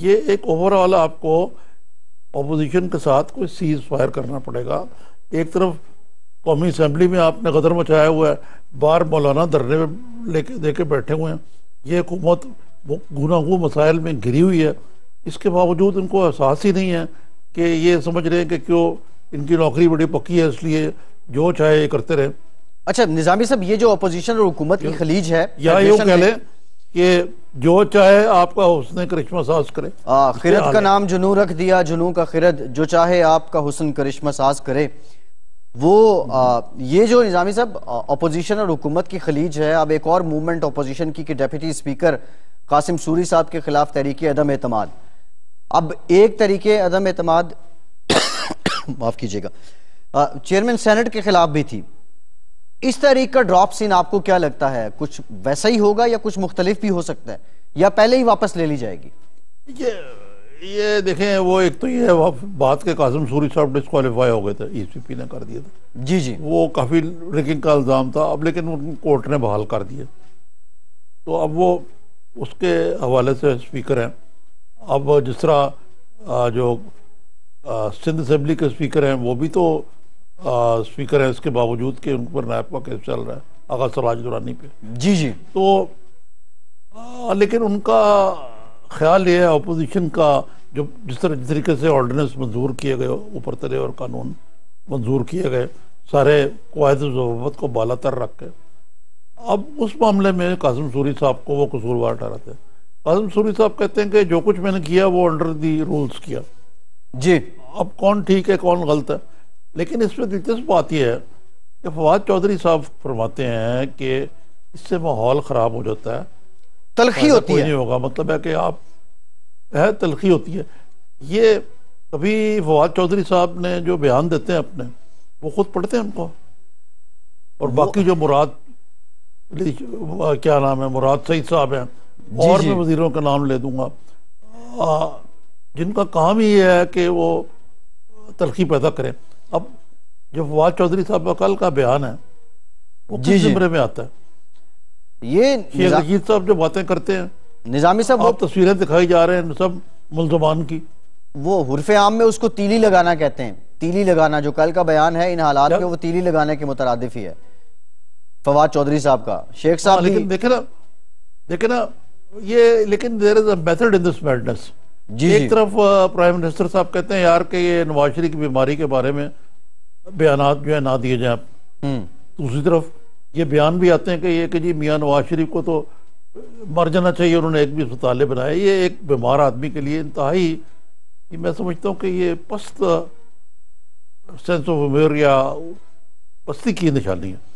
یہ ایک over all آپ کو اپوزیشن کے ساتھ کوئی سیز فائر کرنا پڑے گا۔ ایک طرف قومی اسمبلی میں آپ نے غدر مچایا ہوا ہے بار مولانا دھرنے میں لے کے دے کے بیٹھے ہوئے ہیں۔ یہ حکومت گناہ مسائل میں گری ہوئی ہے۔ اس کے باوجود ان کو احساس ہی نہیں ہے کہ یہ سمجھ رہے ہیں کہ کیوں ان کی نوکری بڑی پکی ہے اس لیے جو چاہے یہ کرتے رہے۔ اچھا نظامی صاحب یہ جو اپوزیشن اور حکومت کی خلیج ہے یا یہ کہہ لیں کہ جو چاہے آپ کا حسن کرشمہ ساز کرے۔ خرد کا نام جنو رکھ دیا جنو کا خرد جو چاہے آپ کا حسن کرشمہ ساز کرے۔ وہ یہ جو نظامی صاحب اپوزیشن اور حکومت کی خلیج ہے اب ایک اور موومنٹ اپوزیشن کی کہ ڈیپٹی سپیکر قاسم سوری صاحب کے خلاف تحریک عدم اعتماد۔ اب ایک طریقے عدم اعتماد معاف کیجیے گا۔ چیئرمین سینٹ کے خلاف بھی تھی۔ اس طریق کا ڈراپ سین آپ کو کیا لگتا ہے؟ کچھ ویسا ہی ہوگا یا کچھ مختلف بھی ہو سکتا ہے؟ یا پہلے ہی واپس لے لی جائے گی؟ یہ دیکھیں وہ ایک تو یہ بات کے قاسم سوری صاحب ڈسکوالیفائی ہو گئے تھے ای سی پی نے کر دیا تھا۔ جی جی۔ وہ کافی ریکنگ کا الزام تھا اب لیکن کورٹ نے بحال کر دیا۔ تو اب وہ اس کے حوالے سے اسپیکر ہیں۔ اب جس طرح جو سندھ اسمبلی کے اسپیکر ہیں وہ بھی تو اسپیکر ہیں اس کے باوجود کہ ان پر نائب کا کیس چل رہا ہے؟ آغا سراج دورانی پہ۔ جی جی۔ تو لیکن ان کا خیال یہ ہے اپوزیشن کا جو جس طرح جس طریقے سے آرڈیننس منظور کیے گئے اوپر تلے اور قانون منظور کیے گئے سارے قواعد ضوابط کو بالا تر رکھ کے۔ اب اس معاملے میں قاسم سوری صاحب کو وہ قصوروار ٹھہراتے ہیں۔ قاسم سوری صاحب کہتے ہیں کہ جو کچھ میں نے کیا وہ انڈر دی رولز کیا۔ جی۔ اب کون ٹھیک ہے کون غلط ہے؟ لیکن اس میں دلچسپ بات یہ ہے کہ فواد چودھری صاحب فرماتے ہیں کہ اس سے ماحول خراب ہو جاتا ہے۔ تلخی ہوتی ہے۔ نہیں ہوگا۔ مطلب ہے کہ آپ ہے تلخی ہوتی ہے۔ یہ کبھی فواد چودھری صاحب نے جو بیان دیتے ہیں اپنے وہ خود پڑھتے ہیں ان کو؟ اور باقی جو مراد کیا نام ہے مراد سعید صاحب ہیں جی، اور جی۔ میں وزیروں کا نام لے دوں گا۔ جن کا کام ہی یہ ہے کہ وہ تلخی پیدا کریں۔ اب جو فواد چودھری صاحب کا کل کا بیان ہے وہ جی جی۔ میں آتا ہے؟ یہ شیخ صاحب جو باتیں کرتے ہیں نظامی صاحب آپ تصویریں دکھائی جا رہے ہیں سب ملزمان کی۔ وہ حرف عام میں اس کو تیلی لگانا کہتے ہیں۔ تیلی لگانا جو کل کا بیان ہے ان حالات میں وہ تیلی لگانے کے مترادف ہی ہے۔ فواد چودھری صاحب کا۔ شیخ صاحب ہاں، لیکن دیکھیں نا دیکھیں نا یہ لیکن there is a method in this madness جی ایک۔ طرف پرائم منسٹر صاحب کہتے ہیں یار کہ یہ نواز شریف کی بیماری کے بارے میں بیانات جو ہے نہ دیے جائیں دوسری طرف یہ بیان بھی آتے ہیں کہ یہ کہ جی میاں نواز شریف کو تو مر جانا چاہیے انہوں نے ایک بھی اسپتالے بنائے یہ ایک بیمار آدمی کے لیے انتہائی میں سمجھتا ہوں کہ یہ پست سینس آف امیر یا پستی کی نشانی ہے۔